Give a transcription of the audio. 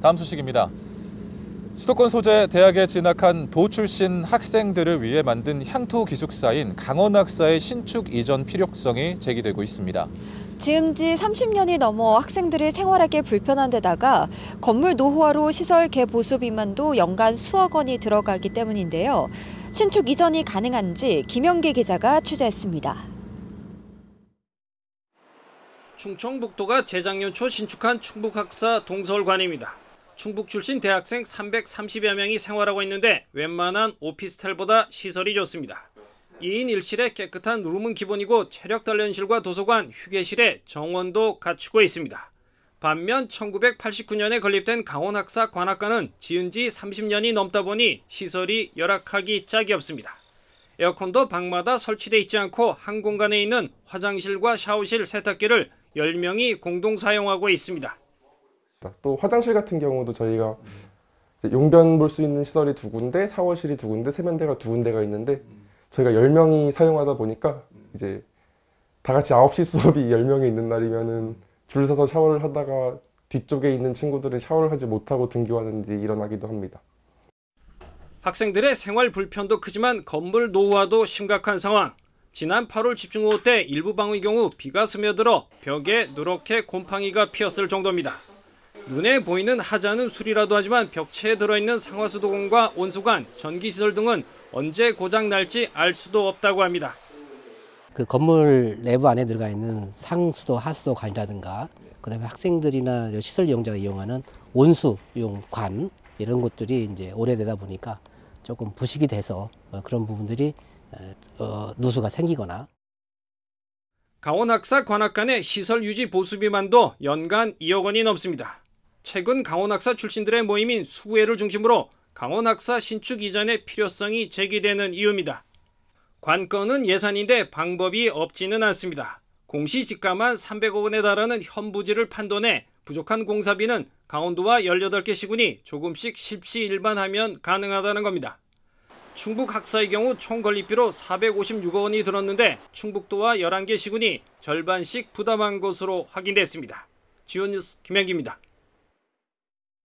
다음 소식입니다. 수도권 소재 대학에 진학한 도 출신 학생들을 위해 만든 향토 기숙사인 강원학사의 신축 이전 필요성이 제기되고 있습니다. 지은 지 30년이 넘어 학생들이 생활하기 불편한 데다가 건물 노후화로 시설 개보수 비만도 연간 수억 원이 들어가기 때문인데요. 신축 이전이 가능한지 김영기 기자가 취재했습니다. 충청북도가 재작년 초 신축한 충북학사 동서울관입니다. 충북 출신 대학생 330여 명이 생활하고 있는데 웬만한 오피스텔보다 시설이 좋습니다. 2인 1실에 깨끗한 룸은 기본이고 체력 단련실과 도서관, 휴게실에 정원도 갖추고 있습니다. 반면 1989년에 건립된 강원학사 관악관은 지은 지 30년이 넘다 보니 시설이 열악하기 짝이 없습니다. 에어컨도 방마다 설치돼 있지 않고 한 공간에 있는 화장실과 샤워실, 세탁기를 10명이 공동 사용하고 있습니다. 또 화장실 같은 경우도 저희가 용변 볼 수 있는 시설이 두 군데, 샤워실이 두 군데, 세면대가 두 군데가 있는데 저희가 10명이 사용하다 보니까 이제 다 같이 9시 수업이 10명이 있는 날이면은 줄 서서 샤워를 하다가 뒤쪽에 있는 친구들은 샤워를 하지 못하고 등교하는 일이 일어나기도 합니다. 학생들의 생활 불편도 크지만 건물 노후화도 심각한 상황. 지난 8월 집중호우 때 일부 방의 경우 비가 스며들어 벽에 누렇게 곰팡이가 피었을 정도입니다. 눈에 보이는 하자는 술이라도 하지만 벽체에 들어있는 상하수도공과 온수관, 전기시설 등은 언제 고장 날지 알 수도 없다고 합니다. 그 건물 내부 안에 들어가 있는 상수도, 하수도 관이라든가 그다음에 학생들이나 시설 이용자가 이용하는 온수용 관 이런 것들이 이제 오래되다 보니까 조금 부식이 돼서 그런 부분들이 어, 누수가 생기거나 강원학사 관악관의 시설 유지 보수비만도 연간 2억 원이 넘습니다. 최근 강원학사 출신들의 모임인 수구회를 중심으로 강원학사 신축 이전의 필요성이 제기되는 이유입니다. 관건은 예산인데 방법이 없지는 않습니다. 공시지가만 300억 원에 달하는 현 부지를 판돈해 부족한 공사비는 강원도와 18개 시군이 조금씩 십시일반하면 가능하다는 겁니다. 충북 학사의 경우 총 건립비로 456억 원이 들었는데 충북도와 11개 시군이 절반씩 부담한 것으로 확인됐습니다. 지원 뉴스 김현기입니다.